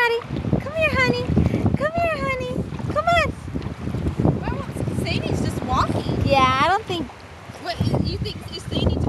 Patty. Come here, honey. Come here, honey. Come on. Well, Sadie's just walking. Yeah, I don't think